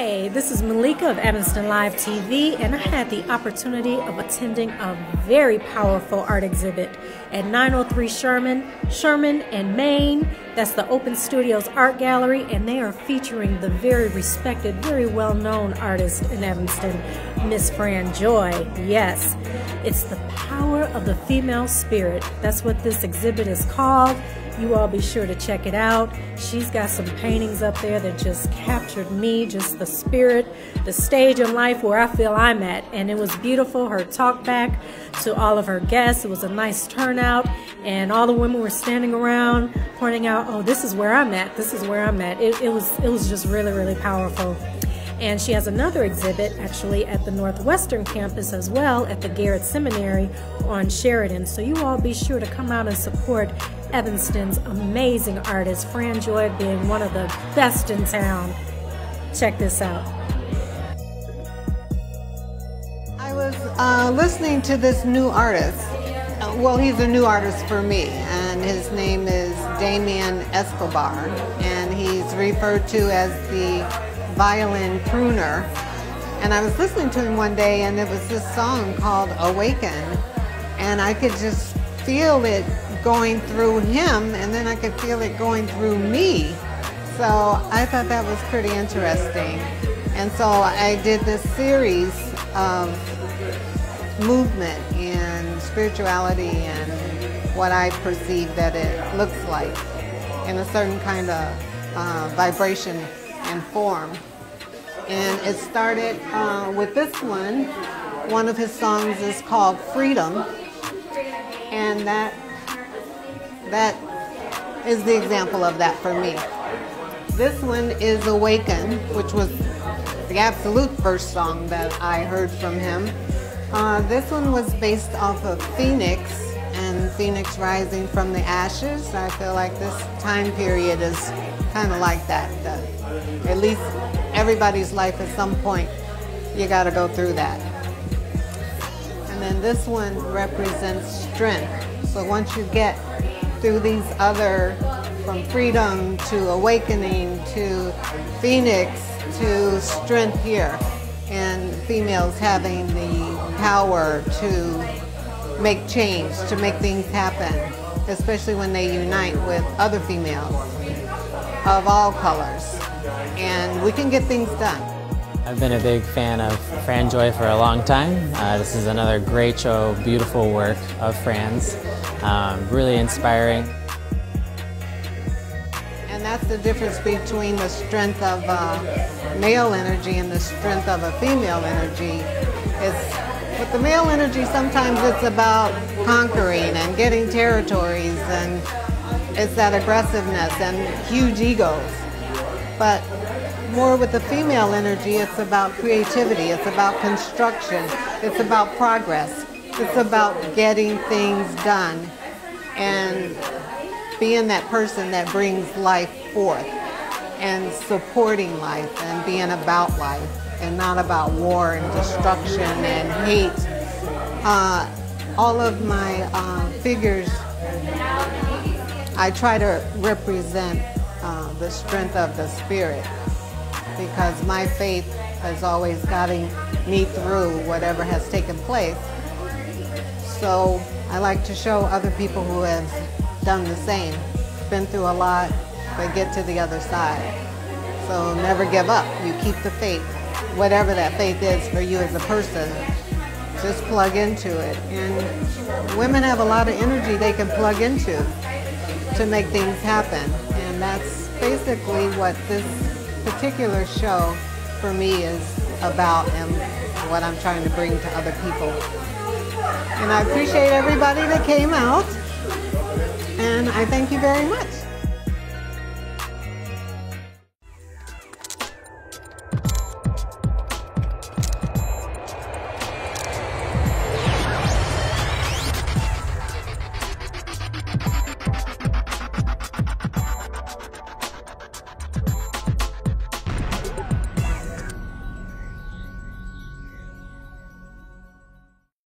Hey, this is Meleika of Evanston Live TV, and I had the opportunity of attending a very powerful art exhibit at 903 Sherman, Sherman and Main. That's the Open Studios Art Gallery, and they are featuring the very respected, very well known artist in Evanston, Miss Fran Joy. Yes, it's the power of the female spirit. That's what this exhibit is called. You all be sure to check it out. She's got some paintings up there that just captured me, just the spirit, the stage in life where I feel I'm at. And it was beautiful. Her talk back to all of her guests. It was a nice turnout. And all the women were standing around pointing out, oh, this is where I'm at. This is where I'm at. It, it was, it was just really, really powerful. And she has another exhibit actually at the Northwestern campus as well at the Garrett Seminary on Sheridan. So you all be sure to come out and support Evanston's amazing artist, Fran Joy being one of the best in town. Check this out. I was uh, listening to this new artist. Uh, well, he's a new artist for me, and his name is Damien Escobar, and he's referred to as the violin crooner. And I was listening to him one day, and it was this song called Awaken, and I could just feel it going through him, and then I could feel it going through me. So I thought that was pretty interesting. And so I did this series of movement and spirituality and what I perceive that it looks like in a certain kind of uh, vibration and form. And it started uh, with this one. One of his songs is called Freedom. And that that is the example of that for me. This one is Awaken, which was the absolute first song that I heard from him. Uh, this one was based off of Phoenix and Phoenix rising from the ashes. I feel like this time period is kind of like that. at least everybody's life at some point, you got to go through that. And then this one represents strength. So once you get through these other, from freedom to awakening to phoenix to strength here, and females having the power to make change, to make things happen, especially when they unite with other females of all colors and we can get things done. I've been a big fan of Fran Joy for a long time. Uh, this is another great show, beautiful work of Fran's, um, really inspiring. And that's the difference between the strength of uh, male energy and the strength of a female energy. It's, with the male energy, sometimes it's about conquering and getting territories and it's that aggressiveness and huge egos. But more with the female energy, it's about creativity, it's about construction, it's about progress, it's about getting things done and being that person that brings life forth and supporting life and being about life and not about war and destruction and hate. Uh, all of my uh, figures, I try to represent uh, the strength of the spirit because my faith has always gotten me through whatever has taken place. So I like to show other people who have done the same, been through a lot, but get to the other side. So never give up. You keep the faith. Whatever that faith is for you as a person, just plug into it. And women have a lot of energy they can plug into to make things happen. And that's basically what this particular show for me is about and what I'm trying to bring to other people. And I appreciate everybody that came out. And I thank you very much.